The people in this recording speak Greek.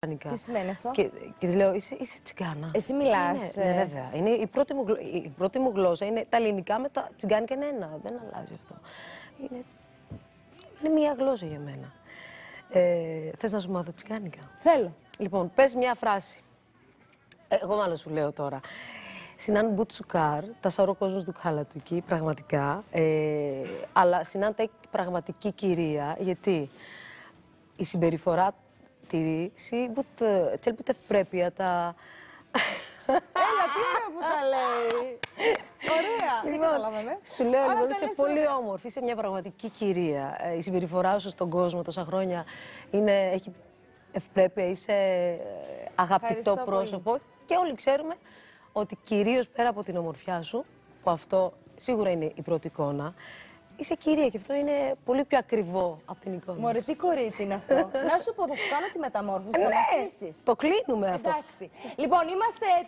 τσιγκάνικα. Τι σημαίνει αυτό; Και, και της λέω, είσαι, είσαι τσιγκάνα. Εσύ μιλάς, Ναι, ναι, ε. βέβαια. Είναι η, πρώτη μου, γλω- η πρώτη μου γλώσσα είναι τα ελληνικά με τα τσιγκάνικα είναι ένα. Δεν αλλάζει αυτό. Είναι, είναι μία γλώσσα για μένα. Ε, θες να σου μάθω τσιγκάνικα; Θέλω. Λοιπόν, πες μια φράση. Ε, Εγώ μάλλον σου λέω τώρα. Συνάν μπουτσουκάρ, τα σαρό κόσμος του χαλατουκί, πραγματικά. Ε, αλλά συνάν τα πραγματική κυρία, γιατί η συμπεριφορά τη, σι μπουτ, τσέλπιτε ευπρέπεια, τα... Έλα, τι ωραία που τα λέει. Ωραία. Δεν καταλάβαμε. Σου λέω Αλλά λοιπόν, τα είσαι λες πολύ ωραία. όμορφη, είσαι μια πραγματική κυρία. Ε, Η συμπεριφορά σου στον κόσμο τόσα χρόνια είναι, έχει ευπρέπεια, είσαι ε, αγαπητό Ευχαριστώ πολύ. πρόσωπο και όλοι ξέρουμε ότι κυρίως πέρα από την ομορφιά σου, που αυτό σίγουρα είναι η πρώτη εικόνα, είσαι κυρία και αυτό είναι πολύ πιο ακριβό από την εικόνα. Μωρέ, τι κορίτσι είναι αυτό. να σου πω, θα σου κάνω τη μεταμόρφωση. Θα Ναι, με αφήσεις. το κλείνουμε αυτό. Εντάξει. Λοιπόν, είμαστε